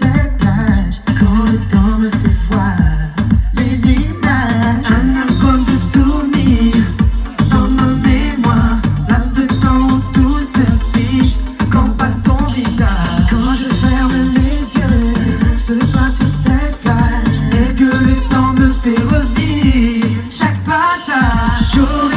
quand le temps me fait voir les images. Un album de souvenirs dans ma mémoire, plein de temps où tout se fiche quand passe ton visage. Quand je ferme les yeux ce soir sur cette plage, et que le temps me fait revivre chaque passage?